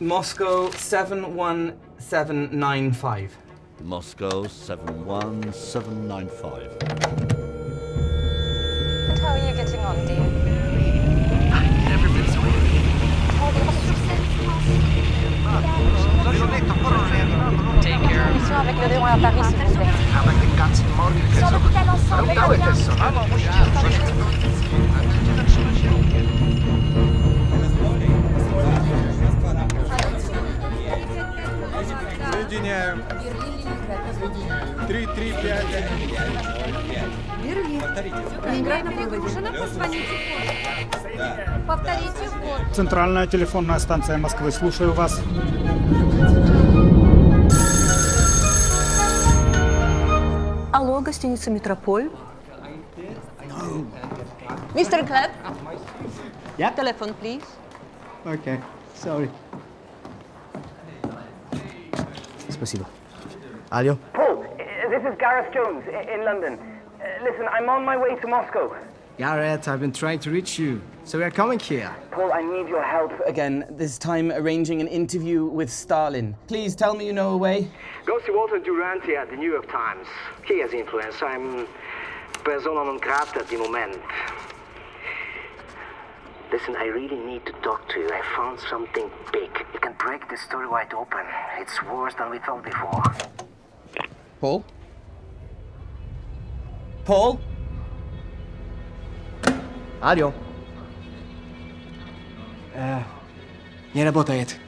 Moscow 71795. Moscow 71795. And how are you getting on, dear? Never been so Take care. Mission avec le Léon à Paris, s'il vous plaît. Aber den ganzen Morgen Sur l'hôpital ensemble, dauert es so? Соединяем. Три, три, пять. Повторите вход. Центральная телефонная станция Москвы. Слушаю вас. Алло, гостиница «Метрополь». Мистер? Yeah? Телефон, please. Okay, sorry. Спасибо. Алло? Paul, uh, this is Gareth Jones i- in London. Uh, listen, I'm on my way to Moscow. Garrett, I've been trying to reach you. So we are coming here. Paul, I need your help. Again, this time arranging an interview with Stalin. Please tell me you know a way. Go see Walter Duranty at the New York Times. He has influence. I'm persona non grata at the moment. Listen, I really need to talk to you. I found something big. It can break the story wide open. It's worse than we thought before. Paul? Paul? Алло? Э, не работает.